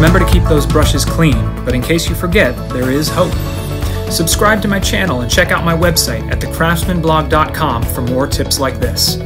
Remember to keep those brushes clean, but in case you forget, there is hope. Subscribe to my channel and check out my website at thecraftsmanblog.com for more tips like this.